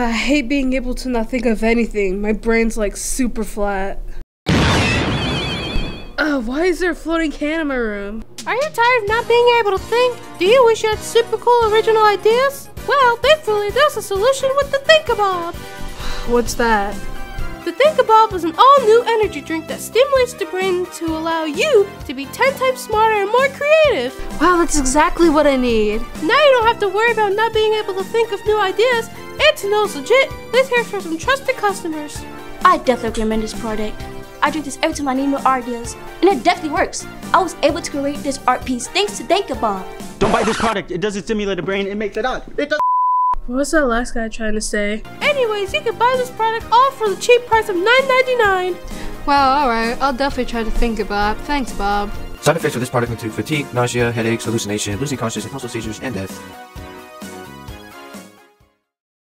I hate being able to not think of anything. My brain's like super flat. Uh, why is there a floating can in my room? Are you tired of not being able to think? Do you wish you had super cool original ideas? Well, thankfully, there's a solution with the Thinkabob. What's that? The Thinkabob is an all-new energy drink that stimulates the brain to allow you to be 10 times smarter and more creative. Wow, that's exactly what I need. Now you don't have to worry about not being able to think of new ideas and to legit. Let's hear from some trusted customers. I definitely recommend this product. I drink this every time I need new ideas, and it definitely works. I was able to create this art piece thanks to Thinkabob. Don't buy this product. It doesn't stimulate the brain. It makes it up. It does. What was that last guy trying to say? Anyways, you can buy this product all for the cheap price of $9.99. Well, alright, I'll definitely try to think about. Thanks, Bob. Side effects of this product include fatigue, nausea, headaches, hallucination, losing consciousness, impulsive seizures, and death.